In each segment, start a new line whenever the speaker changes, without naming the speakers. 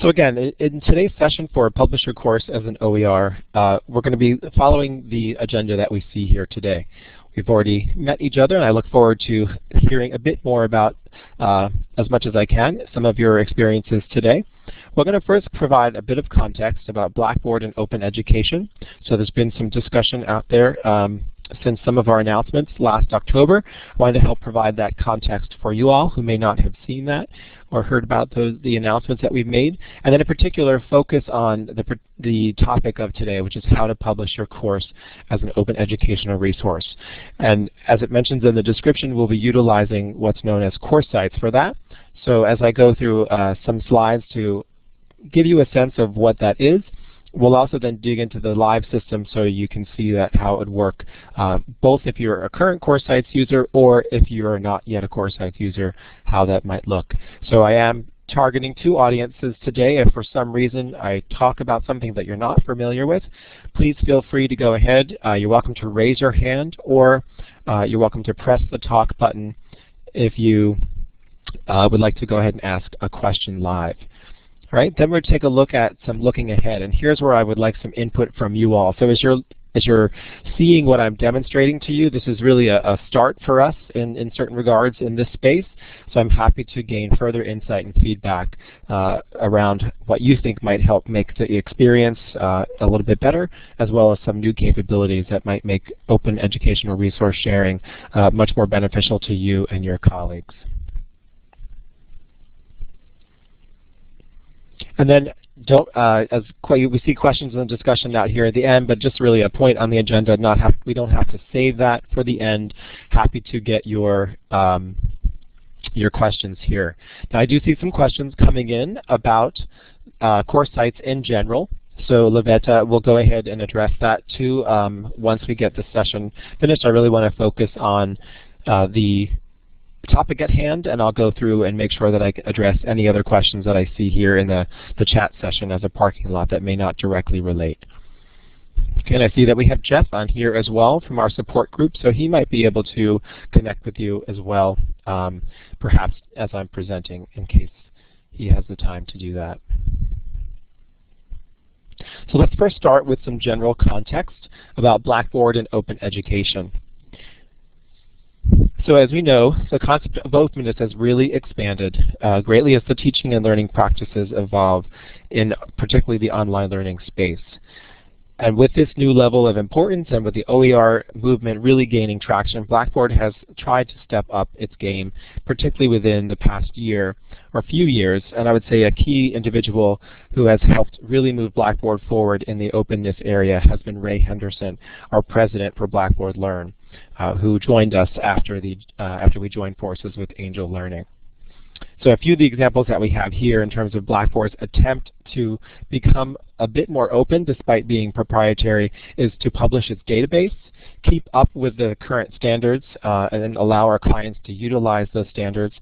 So again, in today's session for a publisher Course as an OER, uh, we're going to be following the agenda that we see here today. We've already met each other, and I look forward to hearing a bit more about, uh, as much as I can, some of your experiences today. We're going to first provide a bit of context about Blackboard and open education. So there's been some discussion out there um, since some of our announcements last October. I wanted to help provide that context for you all who may not have seen that or heard about those, the announcements that we've made, and then in particular focus on the, the topic of today, which is how to publish your course as an open educational resource. And as it mentions in the description, we'll be utilizing what's known as course sites for that. So as I go through uh, some slides to give you a sense of what that is, We'll also then dig into the live system so you can see that how it would work, uh, both if you're a current Course Sites user or if you are not yet a Course Sites user, how that might look. So I am targeting two audiences today. If for some reason I talk about something that you're not familiar with, please feel free to go ahead. Uh, you're welcome to raise your hand or uh, you're welcome to press the talk button if you uh, would like to go ahead and ask a question live. Right, then we're take a look at some looking ahead, and here's where I would like some input from you all. So as you're as you're seeing what I'm demonstrating to you, this is really a, a start for us in, in certain regards in this space. So I'm happy to gain further insight and feedback uh, around what you think might help make the experience uh, a little bit better, as well as some new capabilities that might make open educational resource sharing uh, much more beneficial to you and your colleagues. And then don't, uh, as we see questions and discussion out here at the end, but just really a point on the agenda. Not have, we don't have to save that for the end. Happy to get your um, your questions here. Now I do see some questions coming in about uh, course sites in general. So Lavetta will go ahead and address that too um, once we get the session finished. I really want to focus on uh, the topic at hand, and I'll go through and make sure that I address any other questions that I see here in the, the chat session as a parking lot that may not directly relate. Okay, and I see that we have Jeff on here as well from our support group, so he might be able to connect with you as well, um, perhaps as I'm presenting in case he has the time to do that. So let's first start with some general context about Blackboard and open education. So as we know, the concept of openness has really expanded uh, greatly as the teaching and learning practices evolve in particularly the online learning space. And with this new level of importance and with the OER movement really gaining traction, Blackboard has tried to step up its game, particularly within the past year or few years. And I would say a key individual who has helped really move Blackboard forward in the openness area has been Ray Henderson, our president for Blackboard Learn who joined us after, the, uh, after we joined forces with Angel Learning. So a few of the examples that we have here in terms of Blackboard's attempt to become a bit more open despite being proprietary is to publish its database, keep up with the current standards, uh, and then allow our clients to utilize those standards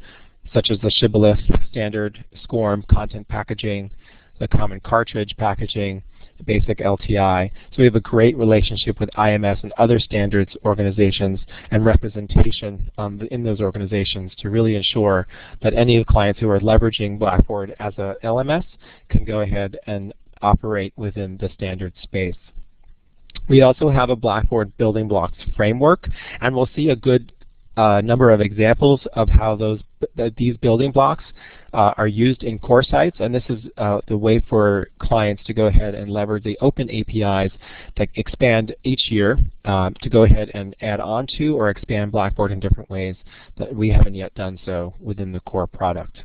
such as the Shibboleth standard, SCORM, content packaging, the common cartridge packaging, basic LTI. So we have a great relationship with IMS and other standards organizations and representation um, in those organizations to really ensure that any of the clients who are leveraging Blackboard as a LMS can go ahead and operate within the standard space. We also have a Blackboard building blocks framework, and we'll see a good uh, number of examples of how those these building blocks are used in course sites, and this is uh, the way for clients to go ahead and leverage the open APIs that expand each year uh, to go ahead and add on to or expand Blackboard in different ways that we haven't yet done so within the core product.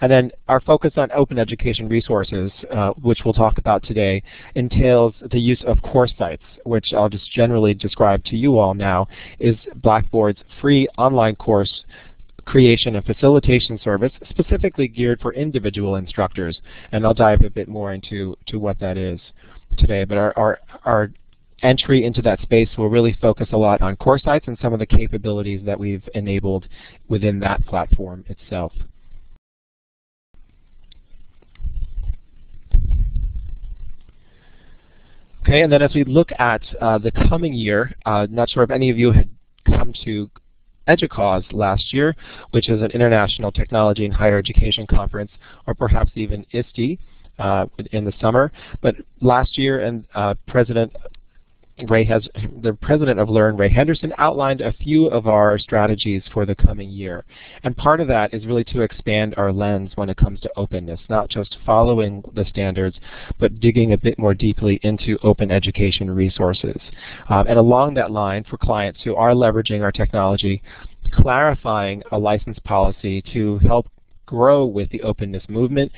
And then our focus on open education resources, uh, which we'll talk about today, entails the use of course sites, which I'll just generally describe to you all now, is Blackboard's free online course creation and facilitation service specifically geared for individual instructors. And I'll dive a bit more into to what that is today. But our, our, our entry into that space will really focus a lot on course sites and some of the capabilities that we've enabled within that platform itself. Okay, and then as we look at uh, the coming year, uh, not sure if any of you had come to EDUCAUSE last year, which is an International Technology and Higher Education Conference, or perhaps even ISTE uh, in the summer. But last year, and uh, President Ray has the president of Learn, Ray Henderson, outlined a few of our strategies for the coming year. And part of that is really to expand our lens when it comes to openness, not just following the standards, but digging a bit more deeply into open education resources. Um, and along that line, for clients who are leveraging our technology, clarifying a license policy to help grow with the openness movement,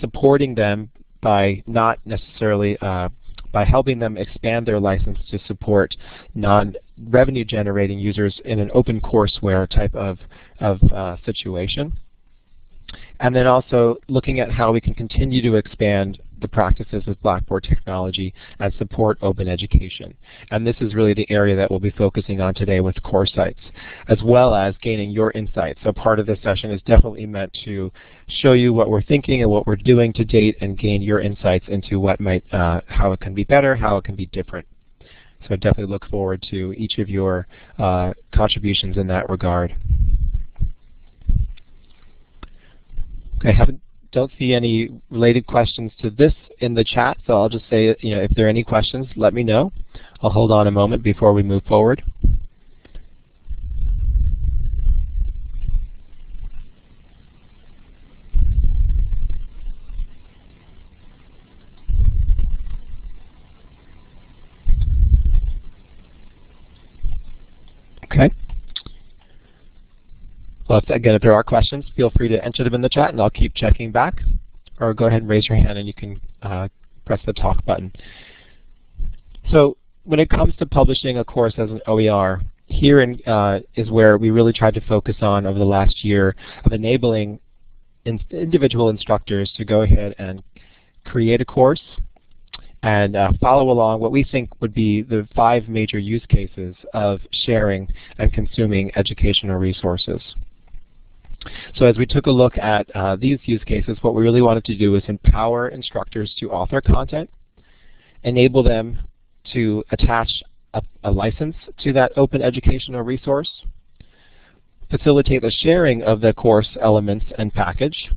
supporting them by not necessarily uh, by helping them expand their license to support non-revenue generating users in an open courseware type of, of uh, situation. And then also looking at how we can continue to expand the practices with Blackboard technology and support open education. And this is really the area that we'll be focusing on today with CourseSites, as well as gaining your insights. So part of this session is definitely meant to show you what we're thinking and what we're doing to date and gain your insights into what might, uh, how it can be better, how it can be different. So I definitely look forward to each of your uh, contributions in that regard. I haven't don't see any related questions to this in the chat, so I'll just say, you know, if there are any questions, let me know. I'll hold on a moment before we move forward. Okay. Well, again, if there are questions, feel free to enter them in the chat, and I'll keep checking back. Or go ahead and raise your hand, and you can uh, press the talk button. So when it comes to publishing a course as an OER, here in, uh, is where we really tried to focus on over the last year of enabling in individual instructors to go ahead and create a course and uh, follow along what we think would be the five major use cases of sharing and consuming educational resources. So as we took a look at uh, these use cases, what we really wanted to do was empower instructors to author content, enable them to attach a, a license to that open educational resource, facilitate the sharing of the course elements and package,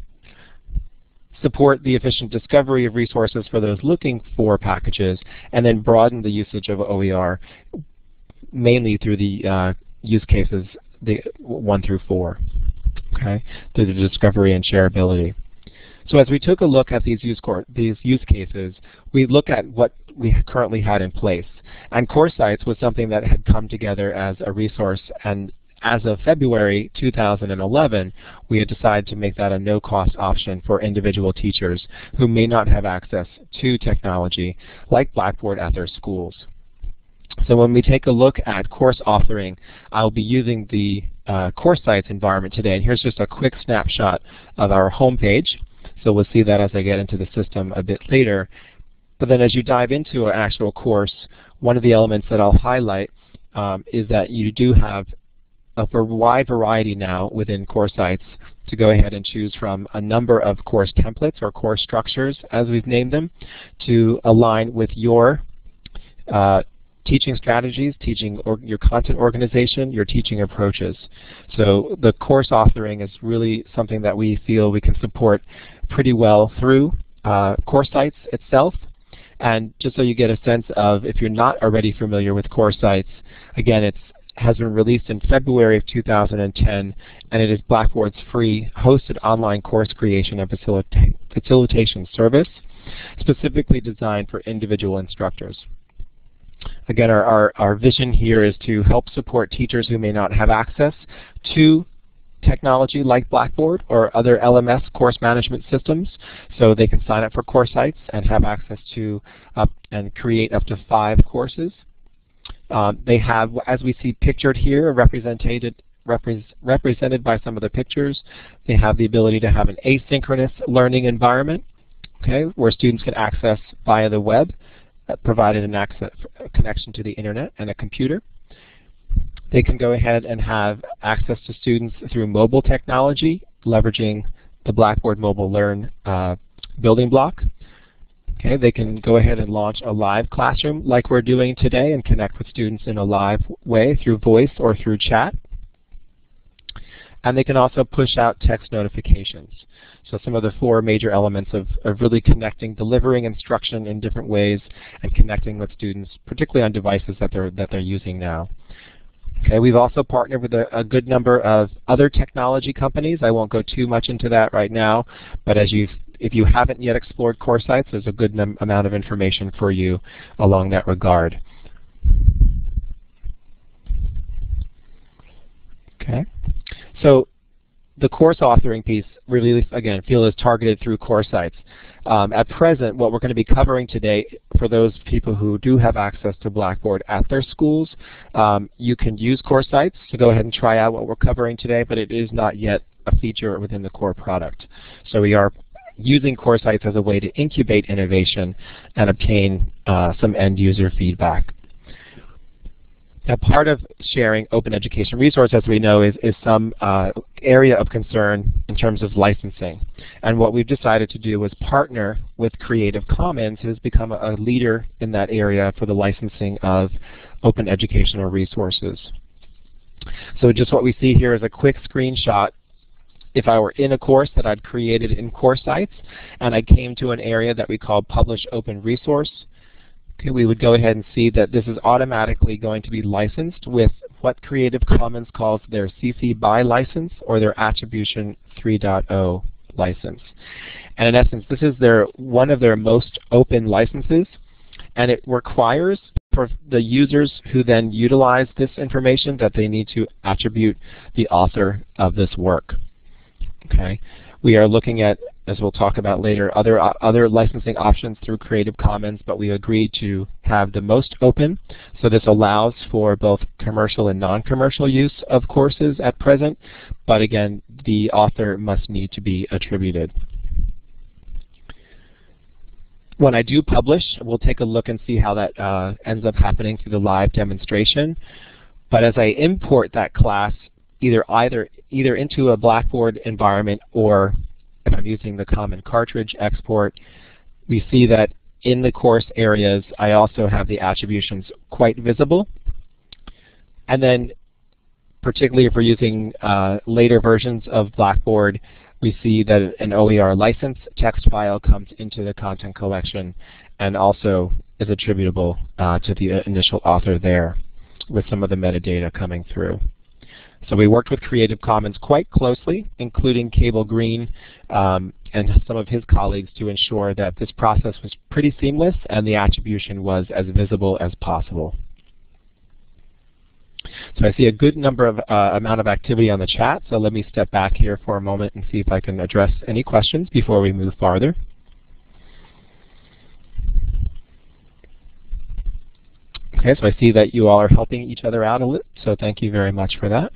support the efficient discovery of resources for those looking for packages, and then broaden the usage of OER mainly through the uh, use cases the 1 through 4 okay, through the discovery and shareability. So as we took a look at these use, these use cases, we looked at what we currently had in place. And CourseSites was something that had come together as a resource and as of February 2011, we had decided to make that a no-cost option for individual teachers who may not have access to technology like Blackboard at their schools. So when we take a look at course authoring, I'll be using the uh, CourseSites environment today. And here's just a quick snapshot of our home page. So we'll see that as I get into the system a bit later. But then as you dive into an actual course, one of the elements that I'll highlight um, is that you do have a wide variety now within CourseSites to go ahead and choose from a number of course templates or course structures, as we've named them, to align with your uh, teaching strategies, teaching your content organization, your teaching approaches. So the course authoring is really something that we feel we can support pretty well through uh, CourseSites itself. And just so you get a sense of if you're not already familiar with CourseSites, again, it has been released in February of 2010, and it is Blackboard's free hosted online course creation and facilita facilitation service, specifically designed for individual instructors. Again, our, our, our vision here is to help support teachers who may not have access to technology like Blackboard or other LMS course management systems so they can sign up for CourseSites and have access to up and create up to five courses. Um, they have, as we see pictured here, represented repre represented by some of the pictures. They have the ability to have an asynchronous learning environment okay, where students can access via the web provided an access connection to the internet and a computer. They can go ahead and have access to students through mobile technology, leveraging the Blackboard Mobile Learn uh, building block. Okay, they can go ahead and launch a live classroom like we're doing today and connect with students in a live way through voice or through chat. And they can also push out text notifications. So some of the four major elements of, of really connecting, delivering instruction in different ways, and connecting with students, particularly on devices that they're that they're using now. Okay, we've also partnered with a, a, good number of other technology companies. I won't go too much into that right now, but as you if you haven't yet explored CourseSites, there's a good amount of information for you along that regard. Okay, so the course authoring piece really, again, feel is targeted through CourseSites. Um, at present, what we're going to be covering today, for those people who do have access to Blackboard at their schools, um, you can use course sites to go ahead and try out what we're covering today, but it is not yet a feature within the core product. So we are using course sites as a way to incubate innovation and obtain uh, some end user feedback. Now part of sharing open education resource, as we know, is, is some uh, area of concern in terms of licensing. And what we've decided to do is partner with Creative Commons, who has become a, a leader in that area for the licensing of open educational resources. So just what we see here is a quick screenshot if I were in a course that I'd created in CourseSites and I came to an area that we call Publish Open Resource, we would go ahead and see that this is automatically going to be licensed with what Creative Commons calls their CC BY license or their Attribution 3.0 license. And in essence, this is their one of their most open licenses, and it requires for the users who then utilize this information that they need to attribute the author of this work. Okay, we are looking at, as we'll talk about later, other uh, other licensing options through Creative Commons, but we agreed to have the most open. So this allows for both commercial and non-commercial use of courses at present, but again, the author must need to be attributed. When I do publish, we'll take a look and see how that uh, ends up happening through the live demonstration. But as I import that class either either either into a Blackboard environment or if I'm using the common cartridge export, we see that in the course areas I also have the attributions quite visible. And then particularly if we're using uh, later versions of Blackboard, we see that an OER license text file comes into the content collection and also is attributable uh, to the initial author there with some of the metadata coming through. So we worked with Creative Commons quite closely, including Cable Green um, and some of his colleagues to ensure that this process was pretty seamless and the attribution was as visible as possible. So I see a good number of uh, amount of activity on the chat, so let me step back here for a moment and see if I can address any questions before we move farther. Okay, so I see that you all are helping each other out a little, so thank you very much for that.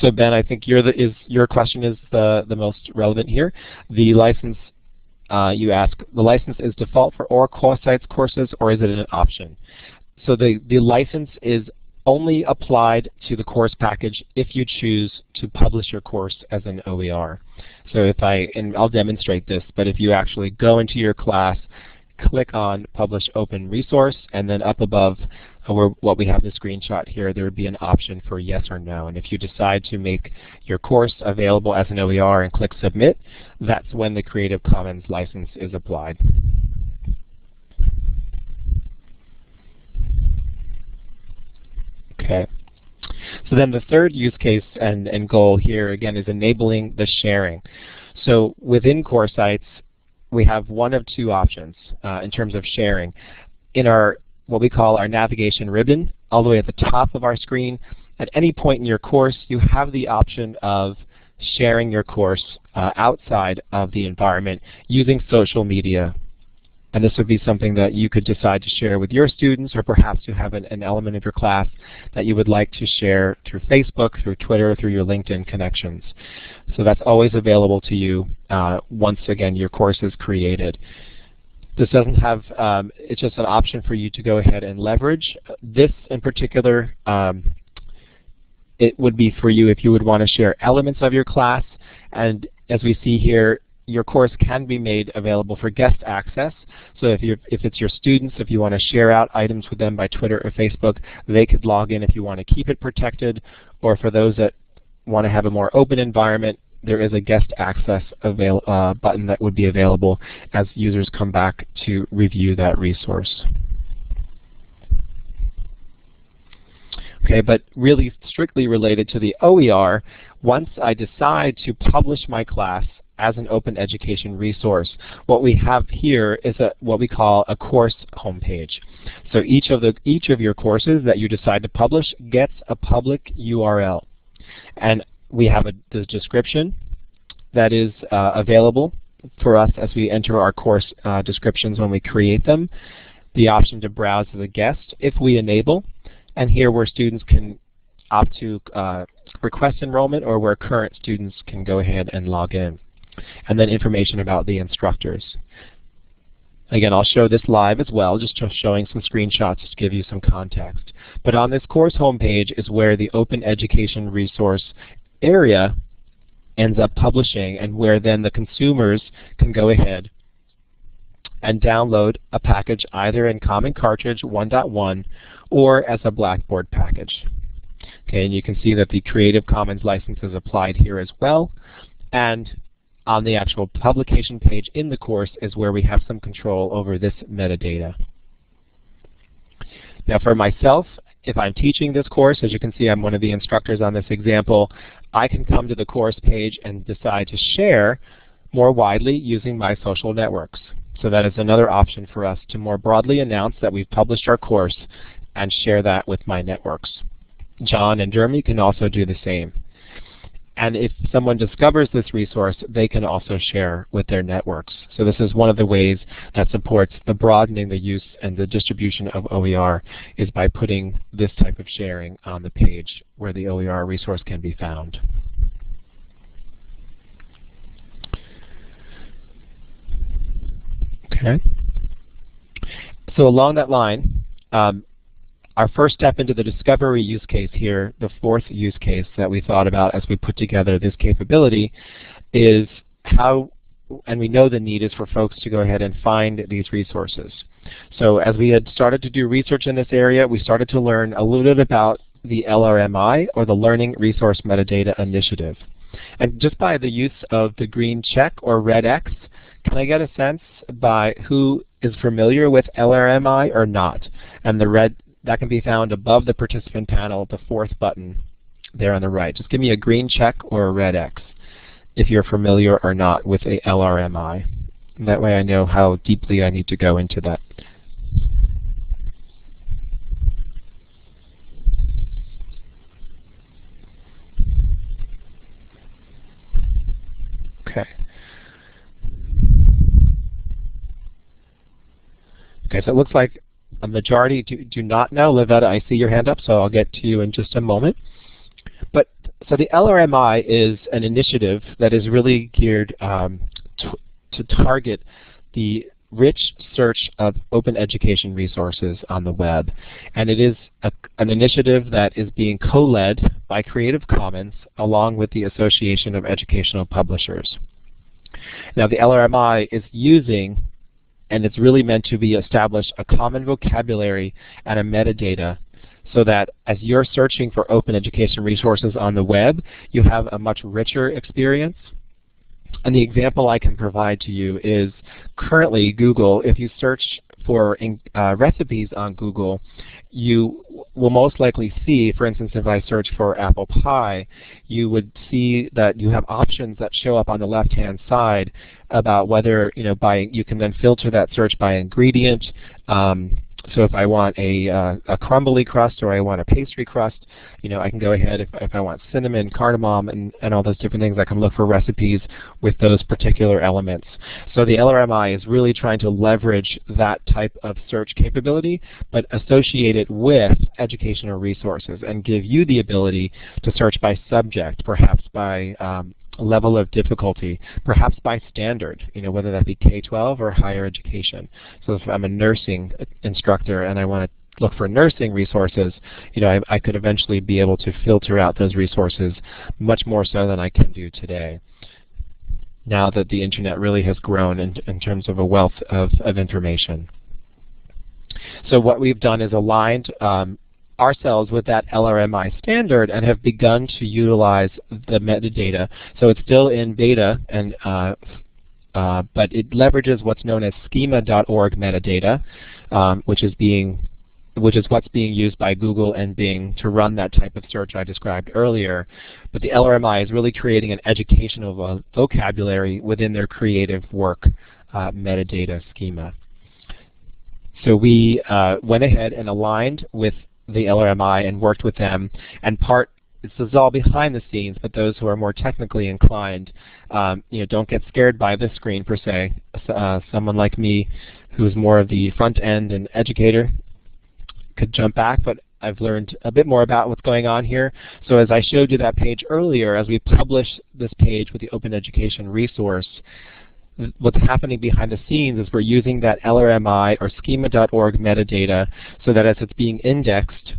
So Ben, I think is, your question is the, the most relevant here. The license, uh, you ask, the license is default for all CourseSites courses or is it an option? So the, the license is only applied to the course package if you choose to publish your course as an OER. So if I, and I'll demonstrate this, but if you actually go into your class, click on Publish Open Resource, and then up above where what we have the screenshot here, there would be an option for yes or no. And if you decide to make your course available as an OER and click Submit, that's when the Creative Commons license is applied. Okay. So then the third use case and, and goal here, again, is enabling the sharing. So within CourseSites, we have one of two options uh, in terms of sharing. In our what we call our navigation ribbon, all the way at the top of our screen, at any point in your course, you have the option of sharing your course uh, outside of the environment using social media. And this would be something that you could decide to share with your students or perhaps you have an, an element of your class that you would like to share through Facebook, through Twitter, through your LinkedIn connections. So that's always available to you uh, once again your course is created. This doesn't have, um, it's just an option for you to go ahead and leverage. This in particular, um, it would be for you if you would want to share elements of your class And as we see here, your course can be made available for guest access. So if, if it's your students, if you want to share out items with them by Twitter or Facebook, they could log in if you want to keep it protected. Or for those that want to have a more open environment, there is a guest access avail uh, button that would be available as users come back to review that resource. Okay, but really strictly related to the OER, once I decide to publish my class as an open education resource, what we have here is a, what we call a course homepage. So each of, the, each of your courses that you decide to publish gets a public URL. And we have a the description that is uh, available for us as we enter our course uh, descriptions when we create them. The option to browse as a guest if we enable, and here where students can opt to uh, request enrollment or where current students can go ahead and log in. And then information about the instructors. Again, I'll show this live as well, just showing some screenshots to give you some context. But on this course homepage is where the Open Education Resource area ends up publishing and where then the consumers can go ahead and download a package either in Common Cartridge 1.1 or as a Blackboard package. Okay, and you can see that the Creative Commons license is applied here as well. And on the actual publication page in the course is where we have some control over this metadata. Now for myself, if I'm teaching this course, as you can see I'm one of the instructors on this example, I can come to the course page and decide to share more widely using my social networks. So that is another option for us to more broadly announce that we've published our course and share that with my networks. John and Jeremy can also do the same. And if someone discovers this resource, they can also share with their networks. So this is one of the ways that supports the broadening the use and the distribution of OER is by putting this type of sharing on the page where the OER resource can be found. Okay. So along that line, um, our first step into the discovery use case here, the fourth use case that we thought about as we put together this capability, is how, and we know the need is for folks to go ahead and find these resources. So as we had started to do research in this area, we started to learn a little bit about the LRMI, or the Learning Resource Metadata Initiative. And just by the use of the green check or red X, can I get a sense by who is familiar with LRMI or not? And the red that can be found above the participant panel, the fourth button there on the right. Just give me a green check or a red X if you're familiar or not with a LRMI. And that way I know how deeply I need to go into that. Okay. Okay, so it looks like a majority do, do not know. Livetta, I see your hand up, so I'll get to you in just a moment. But so the LRMI is an initiative that is really geared um, to, to target the rich search of open education resources on the web. And it is a, an initiative that is being co-led by Creative Commons along with the Association of Educational Publishers. Now the LRMI is using and it's really meant to be establish a common vocabulary and a metadata so that as you're searching for open education resources on the web, you have a much richer experience. And the example I can provide to you is currently Google, if you search for uh, recipes on Google, you will most likely see, for instance, if I search for apple pie, you would see that you have options that show up on the left-hand side about whether, you know, by you can then filter that search by ingredient. Um, so if I want a, uh, a crumbly crust or I want a pastry crust, you know, I can go ahead if, if I want cinnamon, cardamom, and, and all those different things, I can look for recipes with those particular elements. So the LRMI is really trying to leverage that type of search capability, but associate it with educational resources and give you the ability to search by subject, perhaps by um, level of difficulty, perhaps by standard, you know, whether that be K-12 or higher education. So if I'm a nursing instructor and I want to look for nursing resources, you know, I, I could eventually be able to filter out those resources much more so than I can do today. now that the internet really has grown in, in terms of a wealth of, of information. So what we've done is aligned um, ourselves with that LRMI standard and have begun to utilize the metadata. So it's still in beta, and uh, uh, but it leverages what's known as schema.org metadata, um, which is being which is what's being used by Google and Bing to run that type of search I described earlier. But the LRMI is really creating an educational vocabulary within their creative work uh, metadata schema. So we uh, went ahead and aligned with the LRMI and worked with them. And part this is all behind the scenes, but those who are more technically inclined, um, you know, don't get scared by this screen per se. Uh, someone like me, who's more of the front end and educator, could jump back, but I've learned a bit more about what's going on here. So as I showed you that page earlier, as we publish this page with the Open Education resource, what's happening behind the scenes is we're using that LRMI or schema.org metadata so that as it's being indexed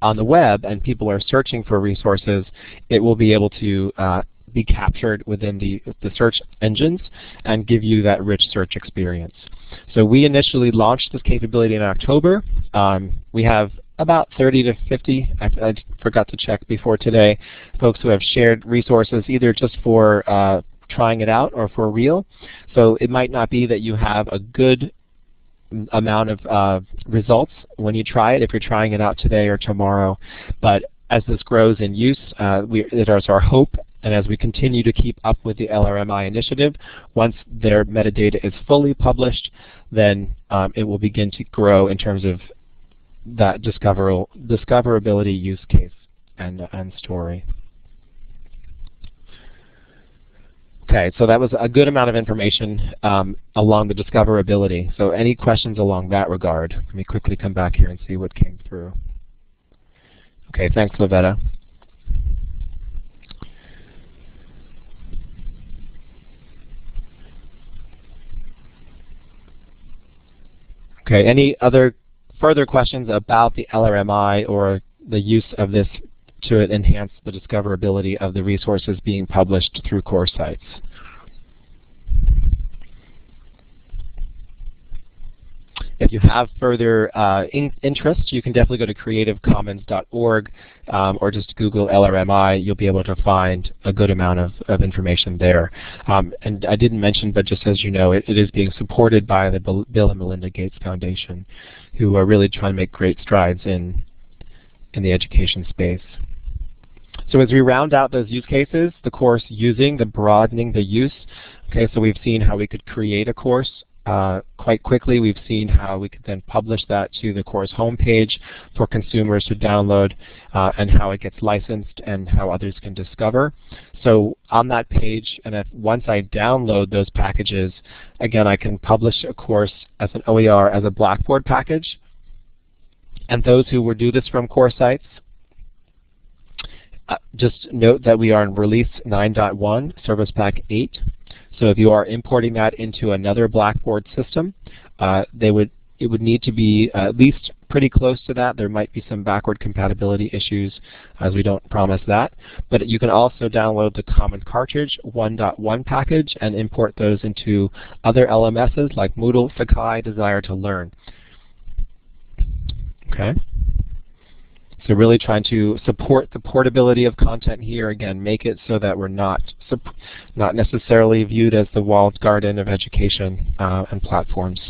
on the web and people are searching for resources, it will be able to uh, be captured within the, the search engines and give you that rich search experience. So we initially launched this capability in October. Um, we have about 30 to 50, I, I, forgot to check before today, folks who have shared resources either just for uh, trying it out or for real. So it might not be that you have a good amount of uh, results when you try it if you're trying it out today or tomorrow. But as this grows in use, uh, we, it is our hope and as we continue to keep up with the LRMI initiative, once their metadata is fully published, then um, it will begin to grow in terms of that discoverability use case and, and story. Okay, so that was a good amount of information um, along the discoverability. So any questions along that regard? Let me quickly come back here and see what came through. Okay, thanks, Lavetta. Okay, any other further questions about the LRMI or the use of this to enhance the discoverability of the resources being published through CourseSites. If you have further uh, in interest, you can definitely go to creativecommons.org um, or just Google LRMI. You'll be able to find a good amount of, of information there. Um, and I didn't mention, but just as you know, it, it is being supported by the Bill and Melinda Gates Foundation, who are really trying to make great strides in, in the education space. So as we round out those use cases, the course using, the broadening the use, okay, so we've seen how we could create a course uh, quite quickly. We've seen how we could then publish that to the course homepage for consumers to download uh, and how it gets licensed and how others can discover. So on that page, and if once I download those packages, again, I can publish a course as an OER as a Blackboard package. And those who will do this from course sites just note that we are in release 9.1, Service Pack 8. So if you are importing that into another Blackboard system, uh, they would it would need to be at least pretty close to that. There might be some backward compatibility issues, as we don't promise that. But you can also download the Common Cartridge 1.1 package and import those into other LMSs like Moodle, Sakai, Desire2Learn. Okay. So really trying to support the portability of content here. Again, make it so that we're not not necessarily viewed as the walled garden of education uh, and platforms.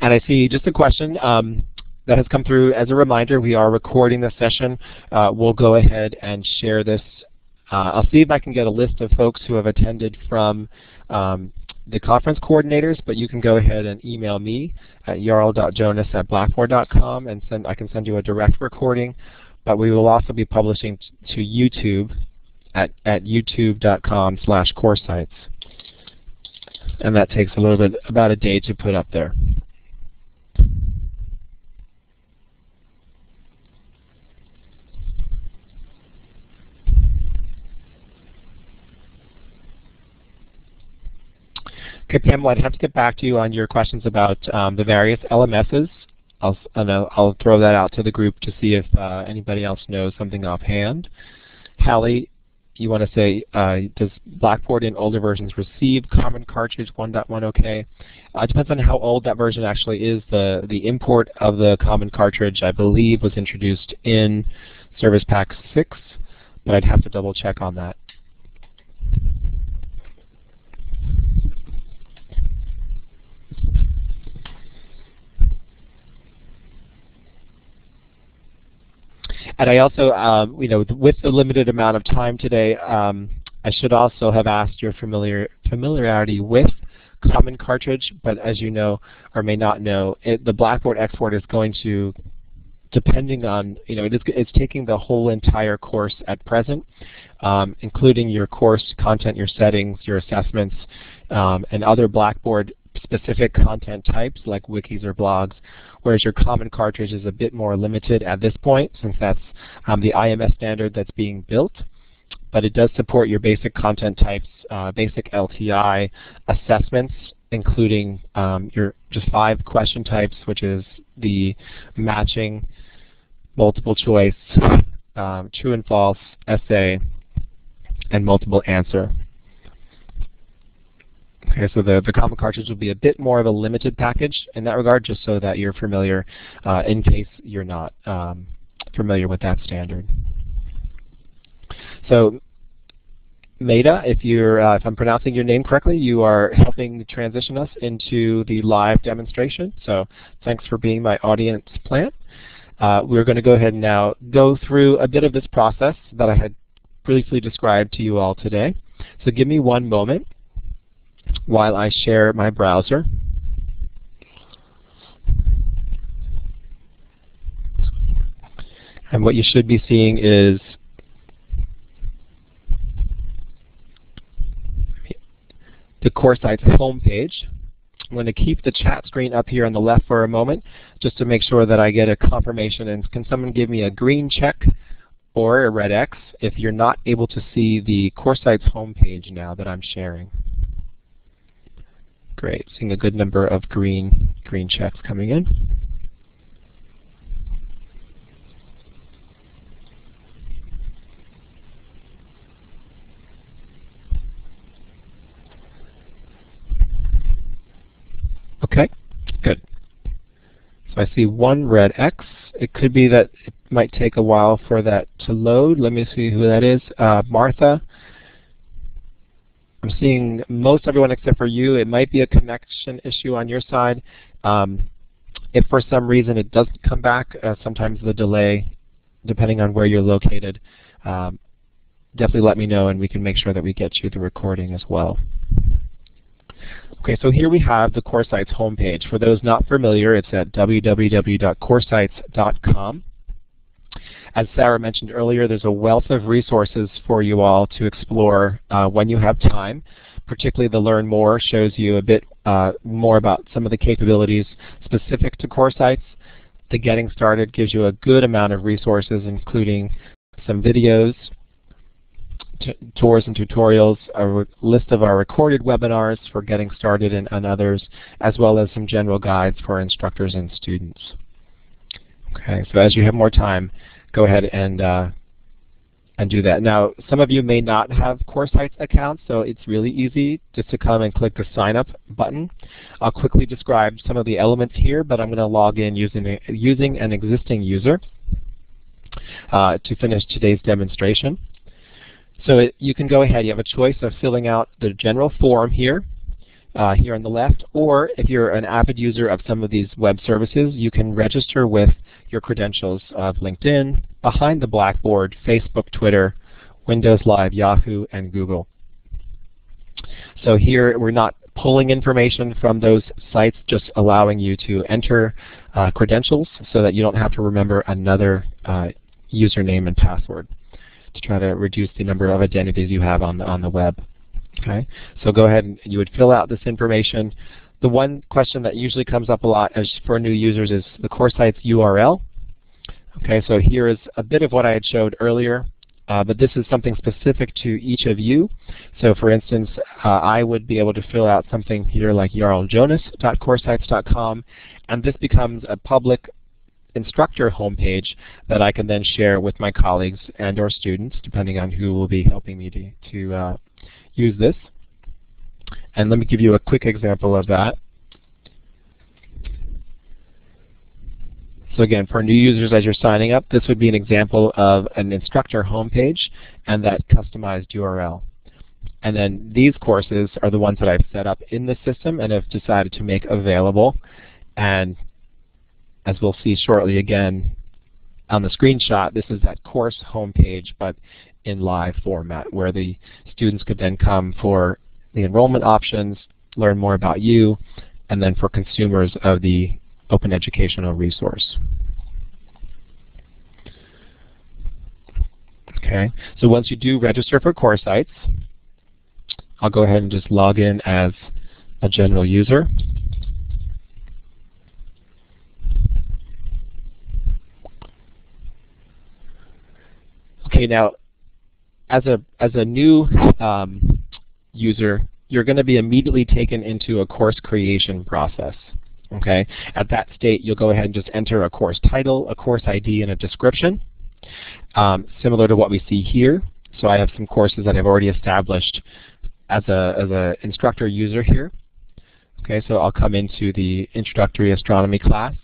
And I see just a question um, that has come through. As a reminder, we are recording the session. Uh, we'll go ahead and share this uh, I'll see if I can get a list of folks who have attended from um, the conference coordinators, but you can go ahead and email me at jarl.jonas at blackboard.com and send, I can send you a direct recording. But we will also be publishing to YouTube at, at youtube.com slash course sites. And that takes a little bit, about a day to put up there. Okay, Pamela, I'd have to get back to you on your questions about um, the various LMSs. I'll, I'll, throw that out to the group to see if uh, anybody else knows something offhand. Hallie, you want to say, uh, does Blackboard in older versions receive Common Cartridge 1.1 OK? Uh, it depends on how old that version actually is. The, the import of the Common Cartridge, I believe, was introduced in Service Pack 6, but I'd have to double check on that. And I also, um, you know, with the limited amount of time today, um, I should also have asked your familiar, familiarity with Common Cartridge, but as you know or may not know, it, the Blackboard export is going to, depending on, you know, it is, it's taking the whole entire course at present, um, including your course content, your settings, your assessments, um, and other Blackboard specific content types like wikis or blogs, whereas your common cartridge is a bit more limited at this point since that's um, the IMS standard that's being built. But it does support your basic content types, uh, basic LTI assessments, including um, your just five question types, which is the matching, multiple choice, um, true and false, essay, and multiple answer. Okay, so the, the common cartridge will be a bit more of a limited package in that regard, just so that you're familiar uh, in case you're not um, familiar with that standard. So Maida, if you're, uh, if I'm pronouncing your name correctly, you are helping transition us into the live demonstration. So thanks for being my audience plant. Uh, we're going to go ahead and now go through a bit of this process that I had briefly described to you all today. So give me one moment while I share my browser. And what you should be seeing is the CourseSites homepage. I'm going to keep the chat screen up here on the left for a moment just to make sure that I get a confirmation. And can someone give me a green check or a red X if you're not able to see the CourseSites homepage now that I'm sharing? Great. Seeing a good number of green green checks coming in. Okay, good. So I see one red X. It could be that it might take a while for that to load. Let me see who that is. Uh, Martha I'm seeing most everyone except for you. It might be a connection issue on your side. Um, if for some reason it doesn't come back, uh, sometimes the delay, depending on where you're located, um, definitely let me know and we can make sure that we get you the recording as well. Okay, so here we have the CourseSites homepage. For those not familiar, it's at www.coursesites.com. As Sarah mentioned earlier, there's a wealth of resources for you all to explore uh, when you have time. Particularly the Learn More shows you a bit uh, more about some of the capabilities specific to CourseSites. The Getting Started gives you a good amount of resources including some videos, tours and tutorials, a list of our recorded webinars for getting started and, and, others, as well as some general guides for instructors and students. Okay, so as you have more time, go ahead and uh, and do that. Now, some of you may not have CourseSites accounts, so it's really easy just to come and click the Sign Up button. I'll quickly describe some of the elements here, but I'm going to log in using, a, using an existing user uh, to finish today's demonstration. So it, you can go ahead. You have a choice of filling out the general form here, uh, here on the left, or if you're an avid user of some of these web services, you can register with your credentials of LinkedIn, Behind the Blackboard, Facebook, Twitter, Windows Live, Yahoo, and Google. So here we're not pulling information from those sites, just allowing you to enter uh, credentials so that you don't have to remember another uh, username and password to try to reduce the number of identities you have on the, on the web. Okay, so go ahead and you would fill out this information. The one question that usually comes up a lot as for new users is the CourseSites URL. Okay, so here is a bit of what I had showed earlier. uh, but this is something specific to each of you. So for instance, uh, I would be able to fill out something here like jarljonas.coursesites.com, and this becomes a public instructor homepage that I can then share with my colleagues and or students, depending on who will be helping me to, to uh, use this. And let me give you a quick example of that. So again, for new users as you're signing up, this would be an example of an instructor homepage and that customized URL. And then these courses are the ones that I've set up in the system and have decided to make available. And as we'll see shortly again on the screenshot, this is that course homepage, but in live format, where the students could then come for the enrollment options, learn more about you, and then for consumers of the open educational resource. Okay, so once you do register for CourseSites, I'll go ahead and just log in as a general user. Okay, now as a as a new um, user, you're going to be immediately taken into a course creation process. Okay, at that state, you'll go ahead and just enter a course title, a course ID, and a description, um, similar to what we see here. So I have some courses that I've already established as a as a instructor user here. Okay, so I'll come into the introductory astronomy class.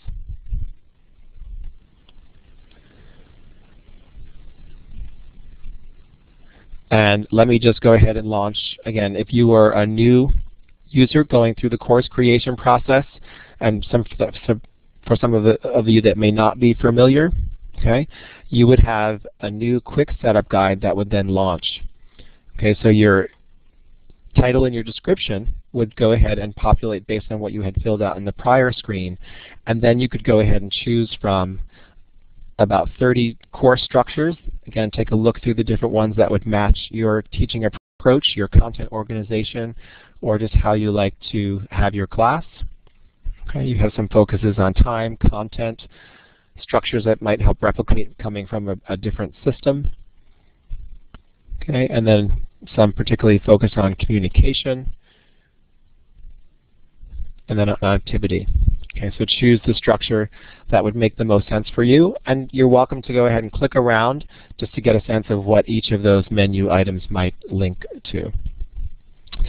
And let me just go ahead and launch, again, if you are a new user going through the course creation process, and some for some of, the, of you that may not be familiar, okay, you would have a new quick setup guide that would then launch. Okay, so your title and your description would go ahead and populate based on what you had filled out in the prior screen, and then you could go ahead and choose from about 30 course structures. Again, take a look through the different ones that would match your teaching approach, your content organization, or just how you like to have your class. Okay, you have some focuses on time, content, structures that might help replicate coming from a, a different system. Okay, and then some particularly focus on communication, and then on activity. Okay, so choose the structure that would make the most sense for you, and you're welcome to go ahead and click around just to get a sense of what each of those menu items might link to.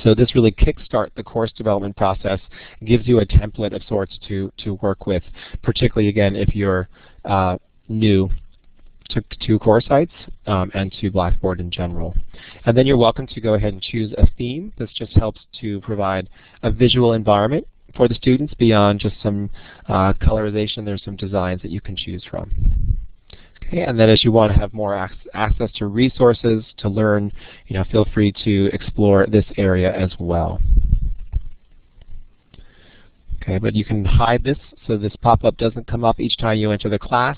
So this really kickstart the course development process, gives you a template of sorts to, to work with, particularly again if you're uh, new to, to CourseSites um, and to Blackboard in general. And then you're welcome to go ahead and choose a theme. This just helps to provide a visual environment for the students beyond just some uh, colorization. There's some designs that you can choose from. Okay, and then as you want to have more ac access to resources to learn, you know, feel free to explore this area as well. Okay, but you can hide this so this pop-up doesn't come up each time you enter the class,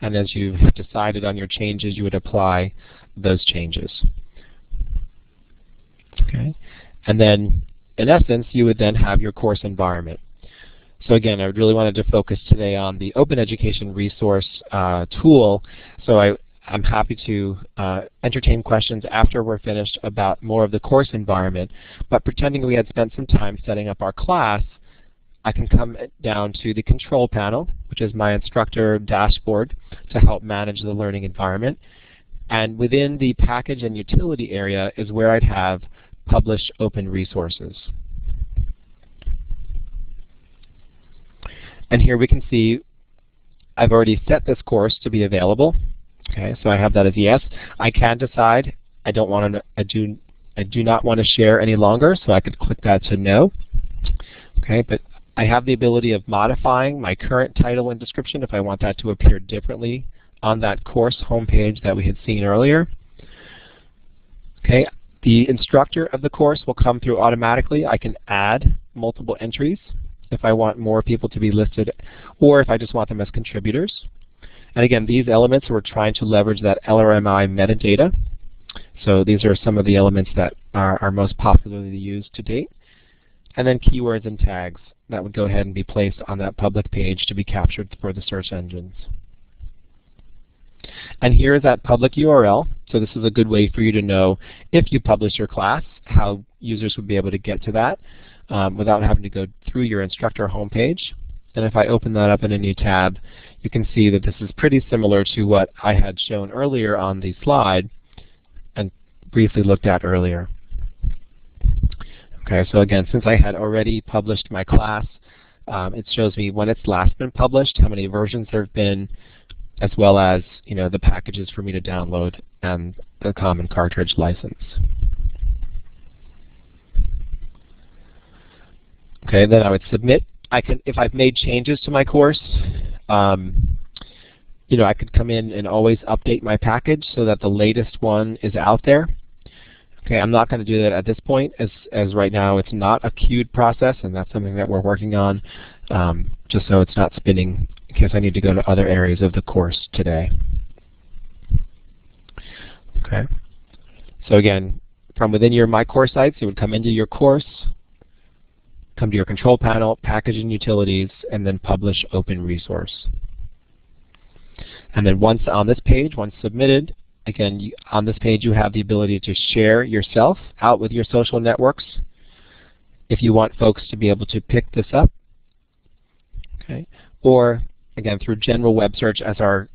and as you've decided on your changes, you would apply those changes. Okay, and then in essence, you would then have your course environment. So again, I really wanted to focus today on the Open Education Resource uh, tool. So I, I'm happy to uh, entertain questions after we're finished about more of the course environment. But pretending we had spent some time setting up our class, I can come down to the control panel, which is my instructor dashboard to help manage the learning environment. And within the package and utility area is where I'd have publish open resources. And here we can see I've already set this course to be available. Okay, so I have that as yes. I can decide I don't want to I do I do not want to share any longer, so I could click that to no. Okay, but I have the ability of modifying my current title and description if I want that to appear differently on that course homepage that we had seen earlier. Okay, the instructor of the course will come through automatically. I can add multiple entries if I want more people to be listed, or if I just want them as contributors. And again, these elements, we're trying to leverage that LRMI metadata. So these are some of the elements that are, are most popularly used to date. And then keywords and tags that would go ahead and be placed on that public page to be captured for the search engines. And here is that public URL So this is a good way for you to know if you publish your class, how users would be able to get to that um, without having to go through your instructor homepage. And if I open that up in a new tab, you can see that this is pretty similar to what I had shown earlier on the slide and briefly looked at earlier. Okay, so again, since I had already published my class, um, it shows me when it's last been published, how many versions there have been, as well as you know the packages for me to download and the common cartridge license. Okay, then I would submit. I can, if I've made changes to my course, um, you know, I could come in and always update my package so that the latest one is out there. Okay, I'm not going to do that at this point as, as right now it's not a queued process and that's something that we're working on um, just so it's not spinning in case I need to go to other areas of the course today. Okay, so again, from within your My CourseSites, you would come into your course, come to your control panel, package and utilities, and then publish open resource. And then once on this page, once submitted, Again, you, on this page you have the ability to share yourself out with your social networks if you want folks to be able to pick this up. Okay. Or again through general web search as our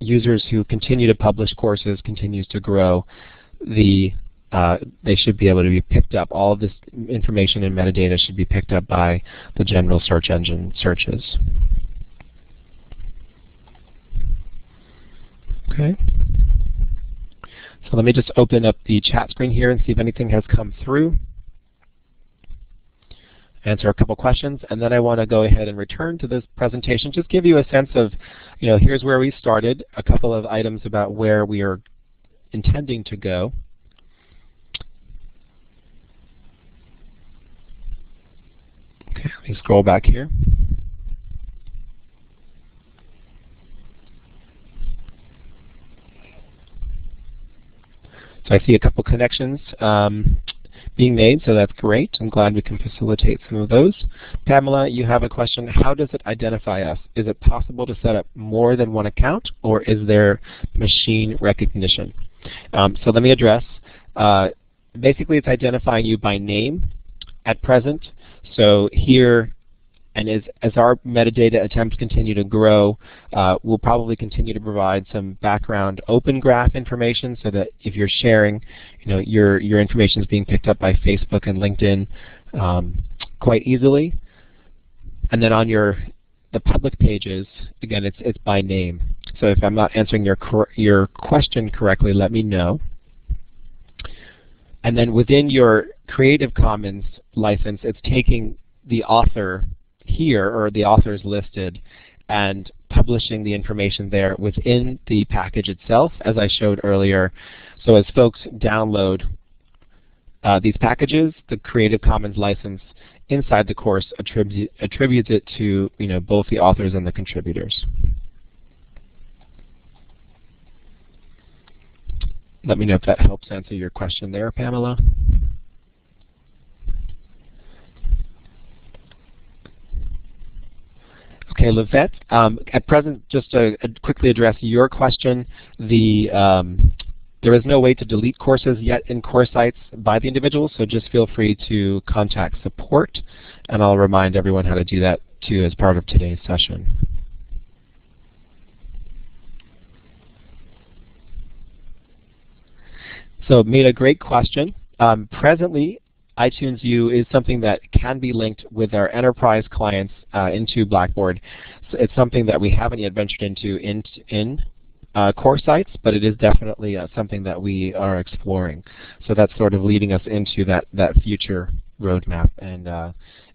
users who continue to publish courses continues to grow, the uh, they should be able to be picked up. All of this information and metadata should be picked up by the general search engine searches. Okay. So let me just open up the chat screen here and see if anything has come through. Answer a couple questions, and then I want to go ahead and return to this presentation. Just give you a sense of, you know, here's where we started, a couple of items about where we are intending to go. Okay, let me scroll back here. So I see a couple connections um, being made, so that's great. I'm glad we can facilitate some of those. Pamela, you have a question. How does it identify us? Is it possible to set up more than one account, or is there machine recognition? Um, so let me address. Uh, basically, it's identifying you by name at present. So here and as, as our metadata attempts continue to grow, uh, we'll probably continue to provide some background open graph information so that if you're sharing, you know, your, your information is being picked up by Facebook and LinkedIn um, quite easily. And then on your the public pages, again, it's, it's by name. So if I'm not answering your, your question correctly, let me know. And then within your Creative Commons license, it's taking the author here, or the authors listed, and publishing the information there within the package itself, as I showed earlier. So as folks download uh, these packages, the Creative Commons license inside the course attribu attributes it to you know, both the authors and the contributors. Let me know if that helps answer your question there, Pamela. Okay, Livette, um, at present, just to quickly address your question, the um, there is no way to delete courses yet in CourseSites by the individual, so just feel free to contact support, and I'll remind everyone how to do that too as part of today's session. So made a great question. Um, presently, iTunes U is something that can be linked with our enterprise clients uh, into Blackboard. So it's something that we haven't yet ventured into in, in uh, CourseSites, but it is definitely uh, something that we are exploring. So that's sort of leading us into that, that future roadmap and uh,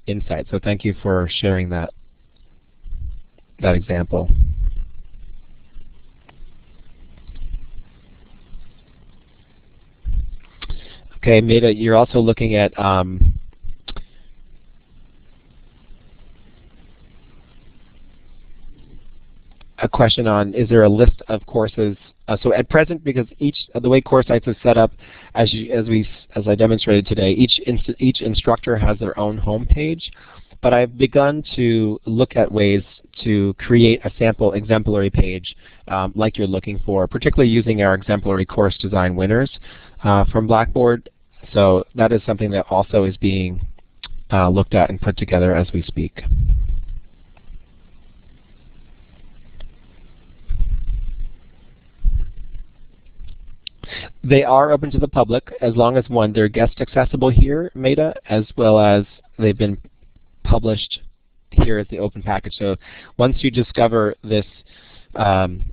insight. So thank you for sharing that, that example. Okay, Meta, you're also looking at um, a question on is there a list of courses? Uh, so at present, because each uh, the way CourseSites is set up, as you, as we as I demonstrated today, each each instructor has their own home page. but I've begun to look at ways to create a sample exemplary page um, like you're looking for, particularly using our exemplary course design winners uh, from Blackboard. So that is something that also is being uh, looked at and put together as we speak. They are open to the public as long as one, they're guest accessible here, Meta, as well as they've been published here as the open package. So once you discover this um,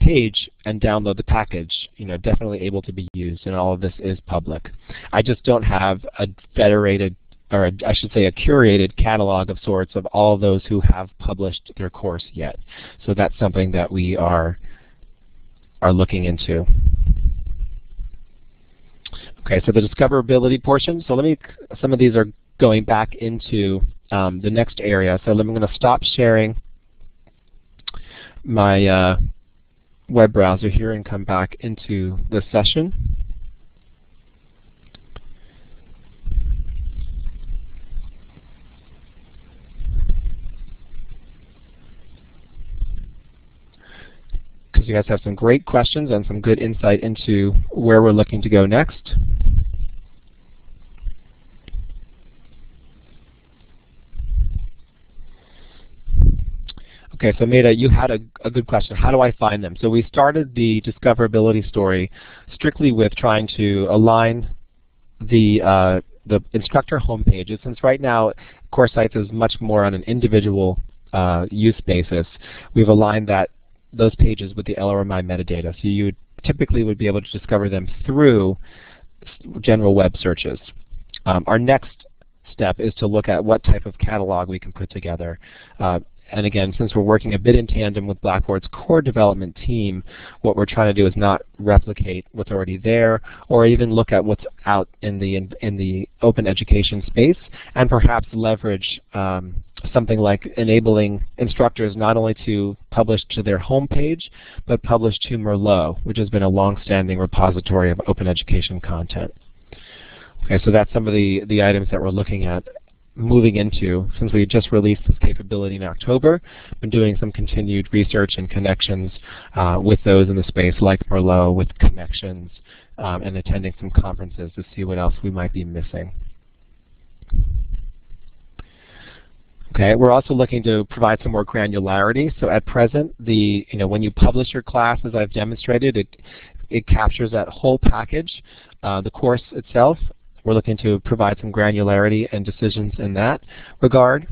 page and download the package, you know, definitely able to be used, and all of this is public. I just don't have a federated, or I should say a curated catalog of sorts of all those who have published their course yet. So that's something that we are are looking into. Okay, so the discoverability portion. So let me, some of these are going back into um, the next area. So I'm going to stop sharing my uh, web browser here and come back into the session. because you guys have some great questions and some good insight into where we're looking to go next. Okay, so Meta, you had a, a, good question. How do I find them? So we started the discoverability story strictly with trying to align the uh, the instructor homepages. Since right now CourseSites is much more on an individual uh, use basis, we've aligned that those pages with the LRMI metadata. So you typically would be able to discover them through general web searches. Um, our next step is to look at what type of catalog we can put together. Uh, and again, since we're working a bit in tandem with Blackboard's core development team, what we're trying to do is not replicate what's already there, or even look at what's out in the in, in the open education space, and perhaps leverage um, something like enabling instructors not only to publish to their home page, but publish to Merlot, which has been a long-standing repository of open education content. Okay, so that's some of the, the items that we're looking at moving into since we just released this capability in October. Been doing some continued research and Connexions uh, with those in the space like Merlot with connections um, and attending some conferences to see what else we might be missing. Okay, we're also looking to provide some more granularity. So at present, the you know when you publish your class, as I've demonstrated, it it captures that whole package, uh, the course itself, we're looking to provide some granularity and decisions in that regard,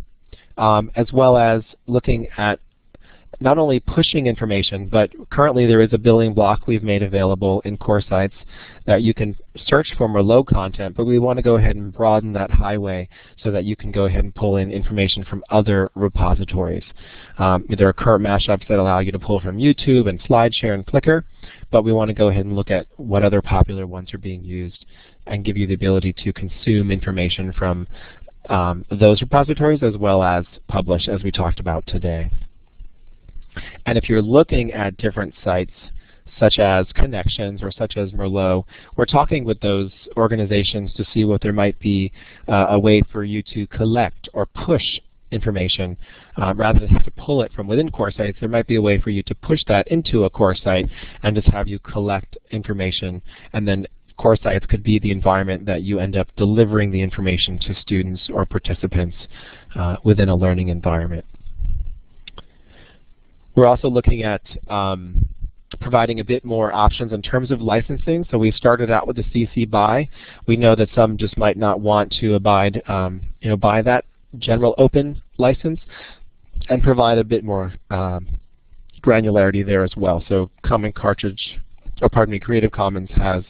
um, as well as looking at not only pushing information, but currently there is a building block we've made available in CourseSites that you can search for Merlot content, but we want to go ahead and broaden that highway so that you can go ahead and pull in information from other repositories. Um, there are current mashups that allow you to pull from YouTube and SlideShare and Flickr, but we want to go ahead and look at what other popular ones are being used and give you the ability to consume information from um, those repositories as well as publish as we talked about today. And if you're looking at different sites such as Connexions or such as Merlot, we're talking with those organizations to see what there might be uh, a way for you to collect or push information uh, rather than have to pull it from within CourseSites, there might be a way for you to push that into a core site and just have you collect information and then CourseSites could be the environment that you end up delivering the information to students or participants uh, within a learning environment. We're also looking at um, providing a bit more options in terms of licensing. So we started out with the CC BY. We know that some just might not want to abide, um, you know, by that general open license and provide a bit more um, granularity there as well. So Common Cartridge, or pardon me, Creative Commons has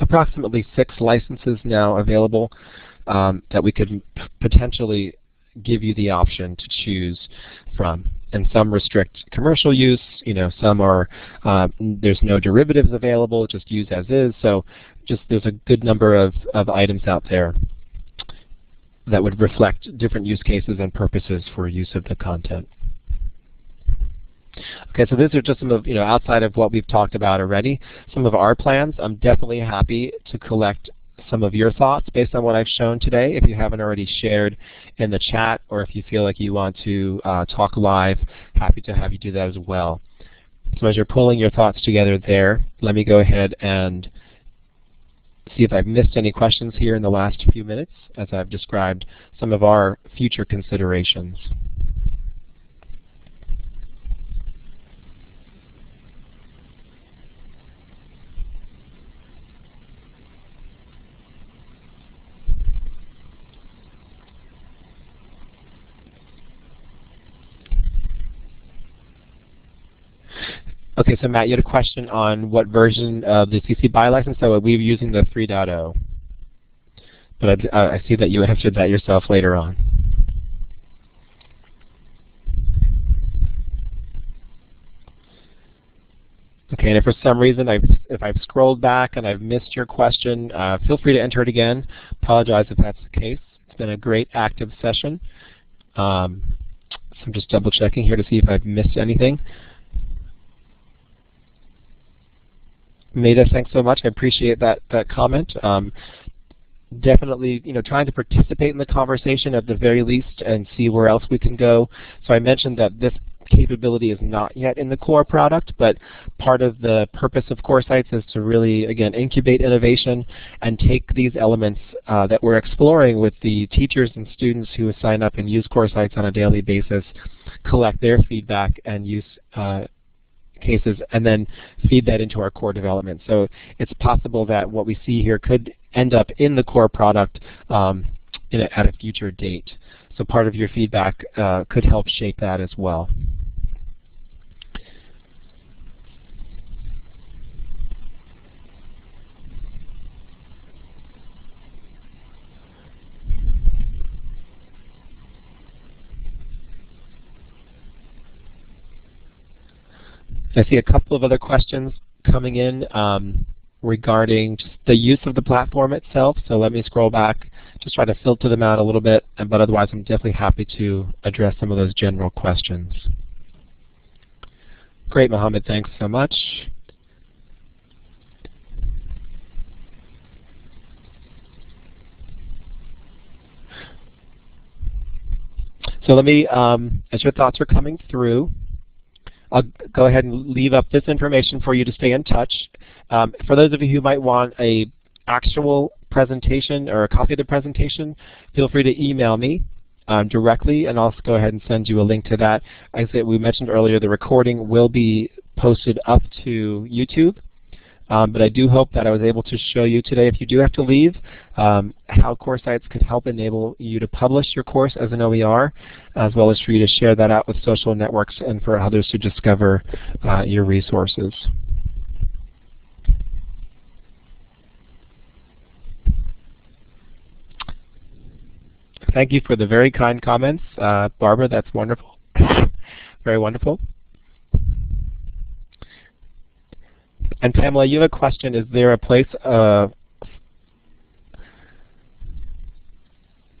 approximately six licenses now available um, that we could potentially give you the option to choose from. And some restrict commercial use, you know, some are, uh, there's no derivatives available, just use as is. So just there's a good number of, of items out there that would reflect different use cases and purposes for use of the content. Okay, so these are just some of, you know, outside of what we've talked about already, some of our plans. I'm definitely happy to collect some of your thoughts based on what I've shown today. If you haven't already shared in the chat or if you feel like you want to uh, talk live, happy to have you do that as well. So as you're pulling your thoughts together there, let me go ahead and see if I've missed any questions here in the last few minutes as I've described some of our future considerations. Okay, so Matt, you had a question on what version of the CC BY license. So we were using the 3.0. But I, I see that you answered that yourself later on. Okay, and if for some reason I've, if I've scrolled back and I've missed your question, uh, feel free to enter it again. Apologize if that's the case. It's been a great active session. Um, so I'm just double checking here to see if I've missed anything. Maida, thanks so much. I appreciate that, that comment. Um, definitely, you know, trying to participate in the conversation at the very least and see where else we can go. So I mentioned that this capability is not yet in the core product, but part of the purpose of CourseSites is to really, again, incubate innovation and take these elements uh, that we're exploring with the teachers and students who sign up and use CourseSites on a daily basis, collect their feedback and use uh, cases and then feed that into our core development. So it's possible that what we see here could end up in the core product um, a, at a future date. So part of your feedback uh, could help shape that as well. I see a couple of other questions coming in um, regarding the use of the platform itself. So let me scroll back, just try to filter them out a little bit, but otherwise I'm definitely happy to address some of those general questions. Great, Mohammed. Thanks so much. So let me, um, as your thoughts are coming through, I'll go ahead and leave up this information for you to stay in touch. Um, for those of you who might want a actual presentation or a copy of the presentation, feel free to email me um, directly and I'll go ahead and send you a link to that. As we mentioned earlier, the recording will be posted up to YouTube. Um, but I do hope that I was able to show you today, if you do have to leave, um, how CourseSites could help enable you to publish your course as an OER, as well as for you to share that out with social networks and for others to discover uh, your resources. Thank you for the very kind comments. Uh, Barbara, that's wonderful. very wonderful. And Pamela, you have a question. Is there a place, uh,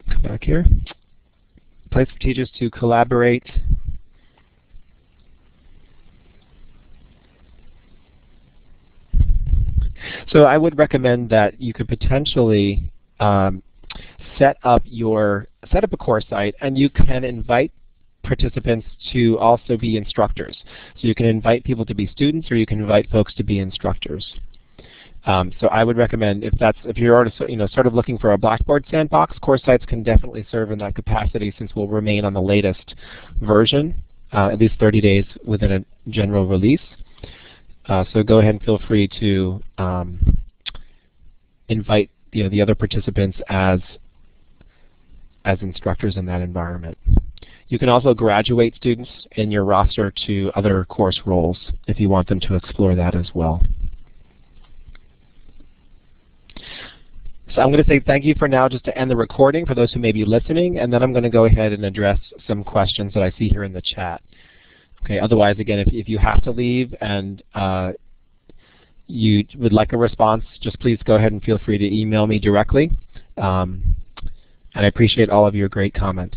come back here, place for teachers to collaborate So I would recommend that you could potentially um, set up your set up a course site and you can invite participants to also be instructors. So you can invite people to be students or you can invite folks to be instructors. Um, so I would recommend if that's if you're already you know sort of looking for a Blackboard sandbox, CourseSites can definitely serve in that capacity since we'll remain on the latest version, uh, at least 30 days within a general release. Uh, so go ahead and feel free to um, invite you know, the other participants as as instructors in that environment. You can also graduate students in your roster to other course roles if you want them to explore that as well. So I'm going to say thank you for now just to end the recording for those who may be listening, and then I'm going to go ahead and address some questions that I see here in the chat. Okay. Otherwise, again, if, if you have to leave and uh, you would like a response, just please go ahead and feel free to email me directly. Um, and I appreciate all of your great comments.